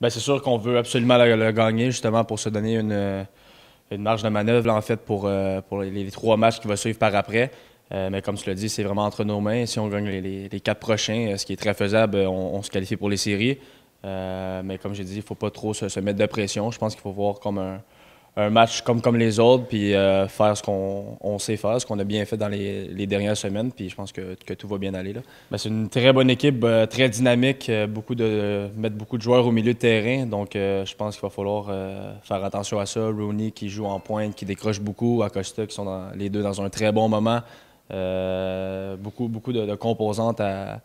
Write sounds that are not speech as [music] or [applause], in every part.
Ben, c'est sûr qu'on veut absolument le, gagner, justement, pour se donner une, une marge de manœuvre, en fait, pour, pour les, trois matchs qui vont suivre par après. mais comme tu l'as dit, c'est vraiment entre nos mains. Si on gagne les, les, quatre prochains, ce qui est très faisable, on, se qualifie pour les séries. mais comme j'ai dit, il ne faut pas trop se, mettre de pression. Je pense qu'il faut voir comme un, un match comme, comme les autres, puis euh, faire ce qu'on sait faire, ce qu'on a bien fait dans les, dernières semaines, puis je pense que, que tout va bien aller. Ben, c'est une très bonne équipe, euh, très dynamique, euh, beaucoup de, mettre beaucoup de joueurs au milieu de terrain, donc je pense qu'il va falloir faire attention à ça. Rooney qui joue en pointe, qui décroche beaucoup, Acosta qui sont les deux dans un très bon moment. beaucoup beaucoup de, composantes à,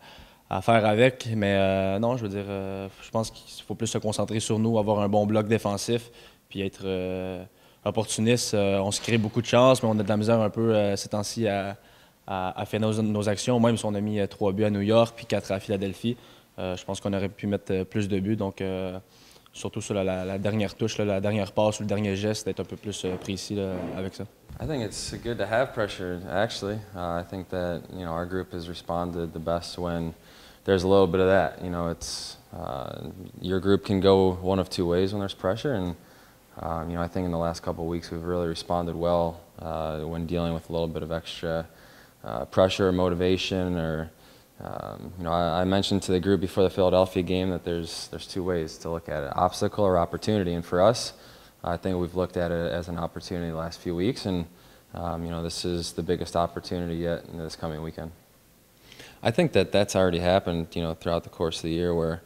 à, faire avec, mais non, je veux dire, je pense qu'il faut plus se concentrer sur nous, avoir un bon bloc défensif, puis être euh, opportuniste. Euh, on se crée beaucoup de chance, mais on a de la misère un peu euh, ces temps-ci à, à, faire nos, actions. Même si on a mis trois buts à New York puis quatre à Philadelphie, je pense qu'on aurait pu mettre plus de buts. Donc, surtout sur la, dernière touche, la dernière passe ou le dernier geste, d'être un peu plus précis avec ça. I think it's good to have pressure, actually. Uh, I think that, you know, our group has responded the best when there's a little bit of that. You know, it's, uh, your group can go one of two ways when there's pressure, and Um, you know, I think in the last couple of weeks we've really responded well uh, when dealing with a little bit of extra uh, pressure or motivation or um, you know, I, I, mentioned to the group before the Philadelphia game that there's there's two ways to look at it: obstacle or opportunity. And for us, I think we've looked at it as an opportunity the last few weeks, and um, you know, this is the biggest opportunity yet in this coming weekend. I think that that's already happened, you know, throughout the course of the year where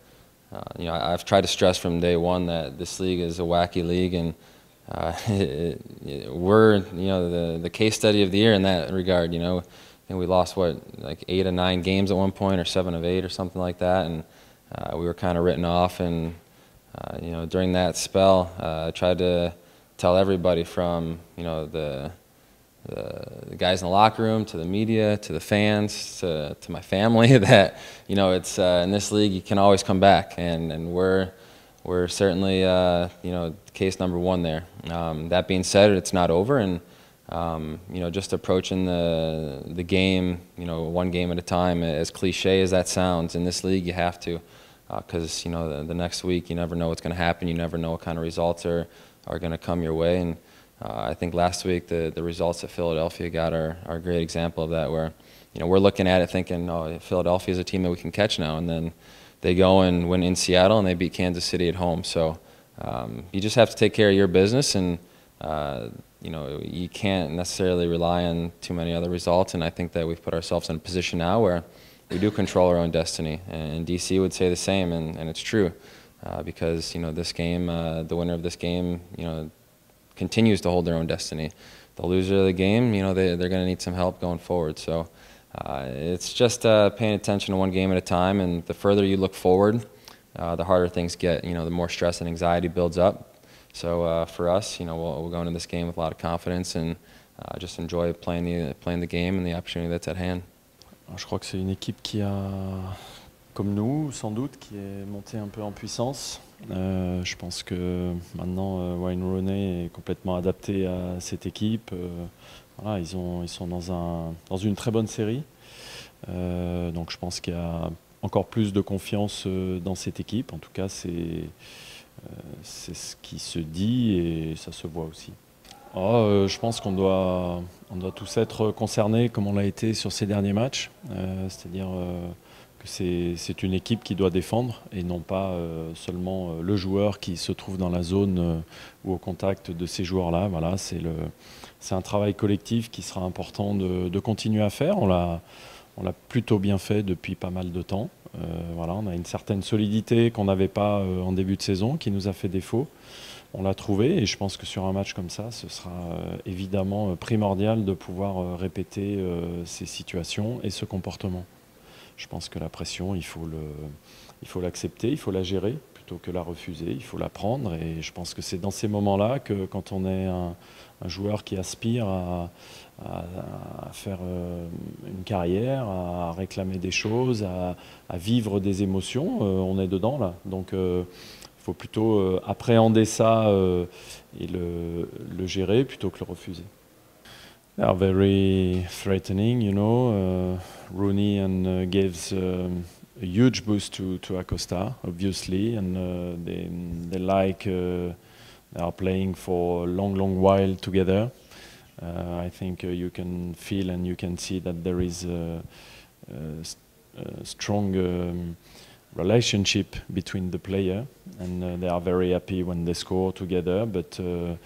uh, you know, I've tried to stress from day one that this league is a wacky league, and uh, [laughs] it, it, we're you know the the case study of the year in that regard. You know, think we lost what like eight or nine games at one point, or seven of eight, or something like that, and uh, we were kind of written off. And uh, you know, during that spell, uh, I tried to tell everybody from you know the the, guys in the locker room, to the media, to the fans, to, to my family [laughs] that you know it's uh, in this league you can always come back, and, and we're we're certainly uh, you know case number one there. Um, that being said, it's not over, and um, you know just approaching the the game you know one game at a time. As cliche as that sounds, in this league you have to because uh, you know the, the, next week you never know what's going to happen. You never know what kind of results are are going to come your way, and I think last week the, the results that Philadelphia got are, are a great example of that where, you know, we're looking at it thinking, oh, Philadelphia is a team that we can catch now. And then they go and win in Seattle and they beat Kansas City at home. So um, you just have to take care of your business and, uh, you know, you can't necessarily rely on too many other results. And I think that we've put ourselves in a position now where we do control our own destiny. And DC would say the same, and, and it's true. Uh, because, you know, this game, uh, the winner of this game, you know, continues to hold their own destiny. The loser of the game, you know, they, they're going to need some help going forward. So uh, it's just uh, paying attention to one game at a time, and the further you look forward, uh, the harder things get. You know, the more stress and anxiety builds up. So uh, for us, you know, we'll, we'll, go into this game with a lot of confidence and uh, just enjoy playing the, playing the game and the opportunity that's at hand. Je crois que c'est une équipe qui a, comme nous, sans doute, qui est montée un peu en puissance. Euh, je pense que maintenant euh, Wayne Rooney est complètement adapté à cette équipe. Euh, voilà, ils, ont, ils sont dans, un, dans une très bonne série. donc je pense qu'il y a encore plus de confiance dans cette équipe. En tout cas, c'est ce qui se dit et ça se voit aussi. Oh, je pense qu'on doit, on doit tous être concernés comme on l'a été sur ces derniers matchs. C'est-à-dire c'est une équipe qui doit défendre et non pas euh, seulement euh, le joueur qui se trouve dans la zone euh, ou au contact de ces joueurs-là. Voilà, c'est un travail collectif qui sera important de, continuer à faire. On l'a plutôt bien fait depuis pas mal de temps. on a une certaine solidité qu'on n'avait pas en début de saison, qui nous a fait défaut. On l'a trouvé et je pense que sur un match comme ça, ce sera évidemment primordial de pouvoir répéter ces situations et ce comportement. Je pense que la pression, il faut l'accepter, il faut la gérer plutôt que la refuser. Il faut la prendre. Et je pense que c'est dans ces moments-là que quand on est un, joueur qui aspire à, faire euh, une carrière, à réclamer des choses, à, vivre des émotions, euh, on est dedans là. Donc euh, il faut plutôt appréhender ça et le gérer plutôt que le refuser. Are very threatening, you know. Uh, Rooney and uh, gives um, a huge boost to, to Acosta, obviously, and uh, they, they like, they are playing for a long, long while together. I think you can feel and you can see that there is a, a, a strong um, relationship between the player, and uh, they are very happy when they score together. But uh,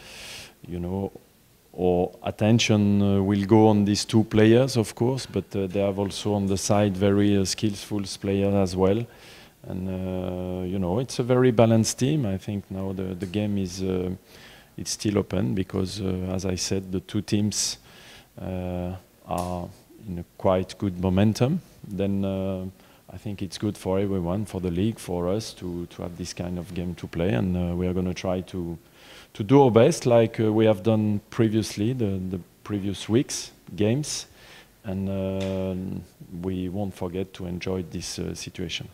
you know, our attention uh, will go on these two players, of course, but uh, they have also on the side very uh, skillful players as well. And uh, you know, it's a very balanced team. I think now the, the game is uh, it's still open because, uh, as I said, the two teams are in a quite good momentum. Then I think it's good for everyone, for the league, for us to, to have this kind of game to play, and we are going to try to to do our best like uh, we have done previously, the, the previous weeks, games, and uh, we won't forget to enjoy this uh, situation.